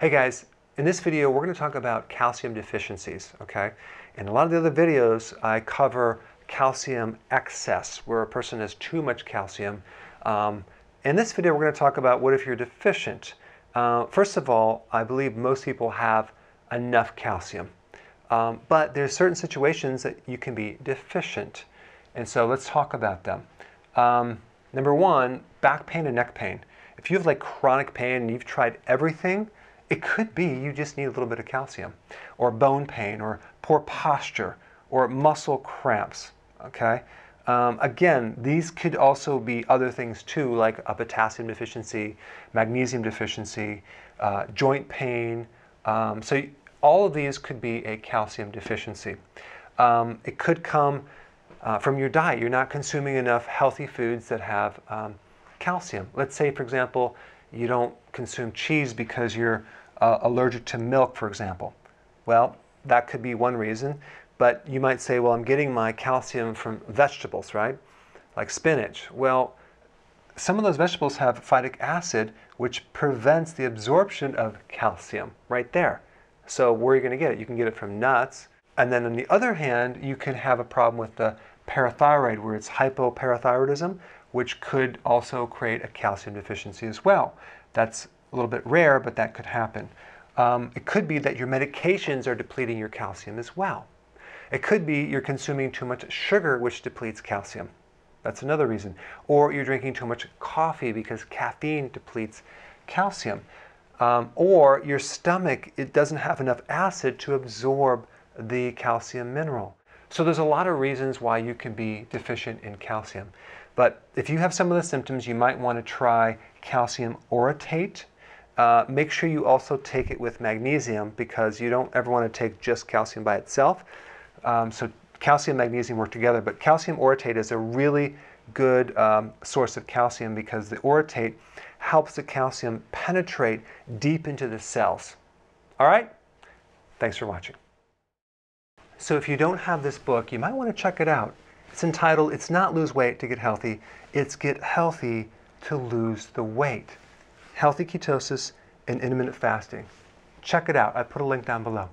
Hey guys, in this video we're going to talk about calcium deficiencies, okay? In a lot of the other videos I cover calcium excess, where a person has too much calcium. Um, in this video we're going to talk about what if you're deficient. Uh, first of all, I believe most people have enough calcium. Um, but there's certain situations that you can be deficient. And so let's talk about them. Um, number one, back pain and neck pain. If you have like chronic pain and you've tried everything, it could be you just need a little bit of calcium, or bone pain, or poor posture, or muscle cramps. Okay. Um, again, these could also be other things too, like a potassium deficiency, magnesium deficiency, uh, joint pain. Um, so all of these could be a calcium deficiency. Um, it could come uh, from your diet. You're not consuming enough healthy foods that have um, calcium. Let's say, for example, you don't consume cheese because you're uh, allergic to milk, for example. Well, that could be one reason, but you might say, well, I'm getting my calcium from vegetables, right? Like spinach. Well, some of those vegetables have phytic acid, which prevents the absorption of calcium right there. So where are you going to get it? You can get it from nuts. And then on the other hand, you can have a problem with the parathyroid, where it's hypoparathyroidism, which could also create a calcium deficiency as well. That's a little bit rare, but that could happen. Um, it could be that your medications are depleting your calcium as well. It could be you're consuming too much sugar, which depletes calcium. That's another reason. Or you're drinking too much coffee because caffeine depletes calcium. Um, or your stomach, it doesn't have enough acid to absorb the calcium mineral. So there's a lot of reasons why you can be deficient in calcium. But if you have some of the symptoms, you might want to try calcium orotate. Uh, make sure you also take it with magnesium because you don't ever want to take just calcium by itself. Um, so calcium and magnesium work together, but calcium orotate is a really good um, source of calcium because the orotate helps the calcium penetrate deep into the cells. All right? Thanks for watching. So if you don't have this book, you might want to check it out. It's entitled It's Not Lose Weight to Get Healthy, It's Get Healthy to Lose the Weight healthy ketosis, and intermittent fasting. Check it out. I put a link down below.